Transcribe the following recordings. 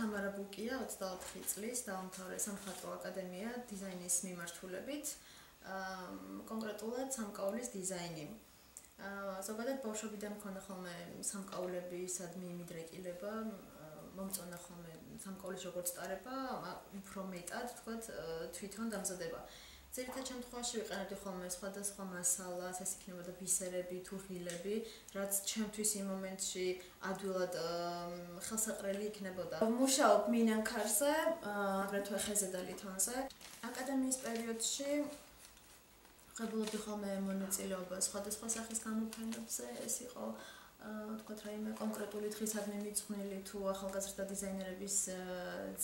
თამარა ბუკია 24 წლის დაამთავრე სამხატვრო აკადემია დიზაინის მიმართულებით. აა კონკრეტულად სამკაულის დიზაინი. აა ზოგადად ბავშვობიდან მქონდა ხოლმე სამკაულებისადმი მიდრეკილება, მომწონა ხოლმე სამკაულის როგორც ტარება, უფრო მეტად თქვათ თვითონ დამზადება. ძირითადად შემთხვევაში ვიყენებდი ხოლმე სხვადასხვა მასალას, ეს იქნებოდა ბისერები თუ ღილები, რაც ჩემთვის იმ მომენტში ადვილად ხელსაყრელი იქნებოდა. მუშაობ მინანქარზე, აგრეთვე ხეზე და ლითონზე. აკადემიის პერიოდში ღებულობდი ხოლმე მონაწილეობა სხვადასხვა სახის გამოფენებზე, ეს იყო აა თქვათ რაიმე კონკრეტული დღისადმი მიძღვნილი თუ ახალგაზრდა დიზაინერების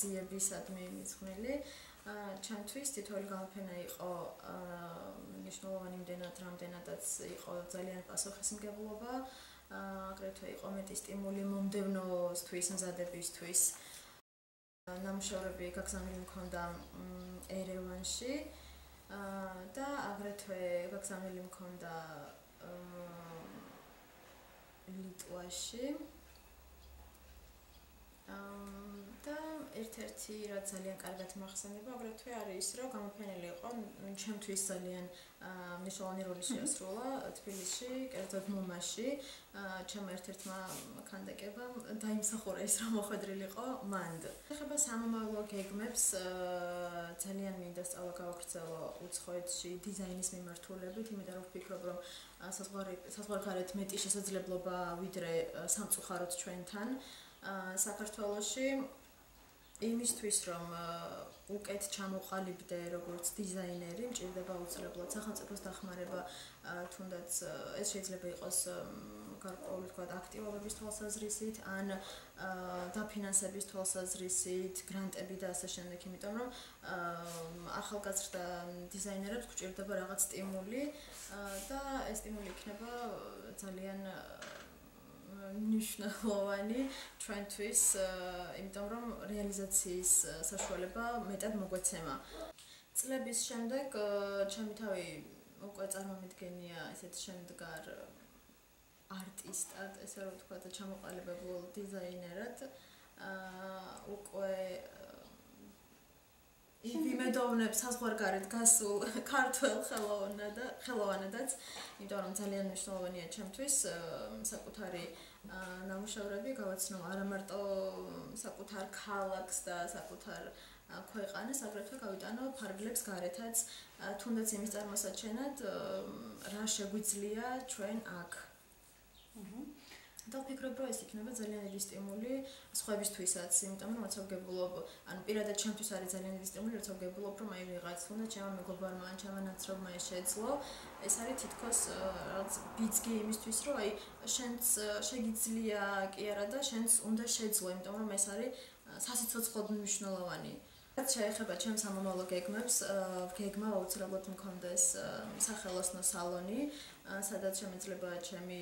ძიებისადმი მიძღვნილი. ჩემთვის თითოეული გამოფენა იყო მნიშვნელოვანი იმდენად, რამდენადაც იყო ძალიან პასუხისმგებლობა. აგრეთვე იყო მეტი სტიმული მომდევნოსთვის, მზადებისთვის. ნამუშევრები გაგზავნილი მქონდა ერევანში და აგრეთვე გაგზავნილი მქონდა ლიტვაში. და ერთ-ერთი რა ძალიან კარგად მახსენდება, აგრეთვე არის ის, რომ გამოფენილი იყო ჩემთვის ძალიან მნიშვნელოვანი როლი შეასრულა თბილისში, კერძოდ მომაში. ჩემ ერთ-ერთმა კანდაკებამ დაიმსახურა ის, რომ მოხვედრილიყო მანდ. ეხება სამომავლო გეგმებს ძალიან მინდა სწავლა გავაგრძელო უცხოეთში დიზაინის მიმართულებით, იმიტომ რომ ვფიქრობ, რომ საზღვარი საზღვარგარეთ მეტი შესაძლებლობა ვიდრე სამწუხაროდ ჩვენთან. საქართველოში იმისთვის რომ უკეთ ჩამოყალიბდე როგორც დიზაინერი, მჭირდება უცლებრად სახელმწიფოს დახმარება, თუნდაც ეს შეიძლება იყოს გარკვეული თქვა აქტივობების თვალსაზრისით, ან დაფინანსების თვალსაზრისით, გრანტები და ასე შემდეგ, იმიტომ რომ ახალგაზრდა დიზაინერებს გვჭირდება რაღაც სტიმული და ეს სტიმული იქნება ძალიან ნიშნულოვანი ჩვენთვის, იმიტომ რომ რეალიზაციის საშუალება მეტად მოგვეცემა. წლების შემდეგ ჩემი თავი უკვე წარმომიდგენია ესეთ შემდგარ არტისტად, ესე რომ ვთქვა და ჩამოყალიბებულ დიზაინერად. აა უკვე იმედოვნებ საზღვარგარეთ გასულ ქართულ ხელოვანად ხელოვანადაც, იმიტომ რომ ძალიან მნიშვნელოვანია ჩემთვის საკუთარი ნამუშევრები გავაცნო არა მარტო საკუთარ ქალაქს და საკუთარ ქვეყანას, აგრეთვე გავიტანო ფარგლებს გარეთაც, თუნდაც იმის წარმოსაჩენად, რა შეგვიძლია ჩვენ აქ. აჰა და ვფიქრობ, რომ ეს იქნება ძალიან დიდი სტიმული სხვებისთვისაც, იმიტომ რომ მოცავგებულობ, ანუ პირადად ჩემთვის არის ძალიან დიდი სტიმული, როცა ვგებულობ, რომ აი ვიღაც უნდა ჩემო მეგობარმა ან ჩემო ნაცრობმა ეს შეძლო, ეს არის თითქოს რაღაც ბიძგი იმისთვის, რომ აი შენც შეგიძლია კი არა და შენც უნდა შეძლო, იმიტომ რომ ეს არის სასიცოცხლოდ მნიშვნელოვანი. რაც შეეხება ჩემს ამომავლო გეგმებს, გეგმა აუცილებლად მქონდეს სახელოსნო სალონი, სადაც შემეძლება ჩემი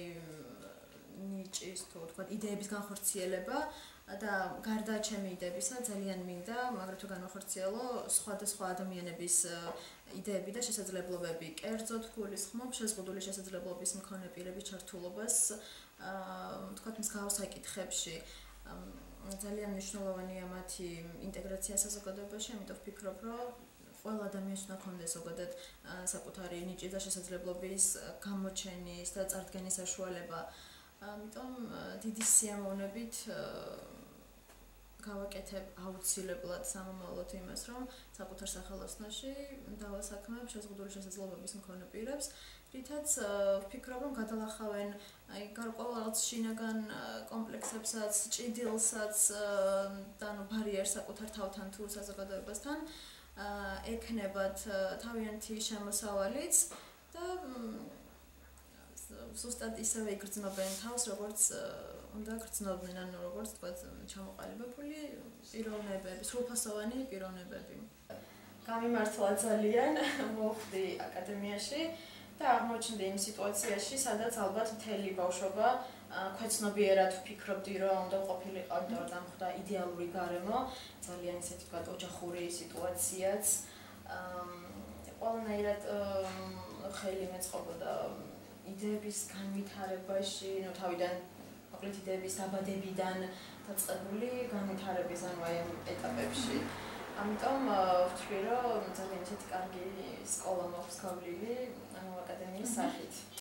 ნიჭის თუ თქვა იდეების განხორციელება და გარდა ჩემი იდეებისა ძალიან მინდა მაგრამ თუ განხორციელო სხვადასხვა ადამიანების იდეები და შესაძლებლობები. კერძოდ გულისხმობ შეზღუდული შესაძლებლობის მქონე პირების ჩართულობას თქვა მსგავს საკითხებში ძალიან მნიშვნელოვანია მათი ინტეგრაცია საზოგადოებაში ამიტომ ვფიქრობ რომ ყველა ადამიანს უნდა კონდეს ზოგადად საკუთარი ნიჭი და შესაძლებლობის გამოჩენის და წარდგენის საშუალება ამიტომ დიდი სიამოვნებით გავაკეთებ აუცილებლად სამომავლოდ იმას, რომ საკუთარ სახელოსნოში დავასაქმებ შეზღუდული შესაძლებლობების მქონე პირებს, რითაც ვფიქრობ, რომ გადალახავენ აი გარკვეულ რაღაც შინაგან კომპლექსებსაც, ჭიდილსაც და ნუ ბარიერს საკუთარ თავთან თუ საზოგადოებასთან ეკნებათ თავიანთი შემოსავალიც და ზუსტად ისევე იგრძნობენ თავს, როგორც უნდა გრძნობდნენ, ანუ როგორც თქვა, ჩამოყალიბებული პიროვნებები, სრულფასოვანი პიროვნებები. გამიმართლა ძალიან მოხდი აკადემიაში და აღმოჩნდი იმ სიტუაციაში, სადაც ალბათ მთელი ბავშვობა ქვეცნობიერად ვფიქრობდი, რომ უნდა ყოფილიყო, იმიტომ რომ ხდა იდეალური გარემო, ძალიან ისეთი თქვა ოჯახური სიტუაციაც. აა ყველანაირად ხელი მეწყობოდა იდეების განვითარებაში, ნუ თავიდან მოკლედ იდეების დაბადებიდან დაწყებული განვითარების ანუ აი ამ ეტაპებში. ამიტომ ვთქვი, რომ ძალიან ისეთი კარგი სკოლა მაქვს გავლილი, ანუ აკადემიის სახით.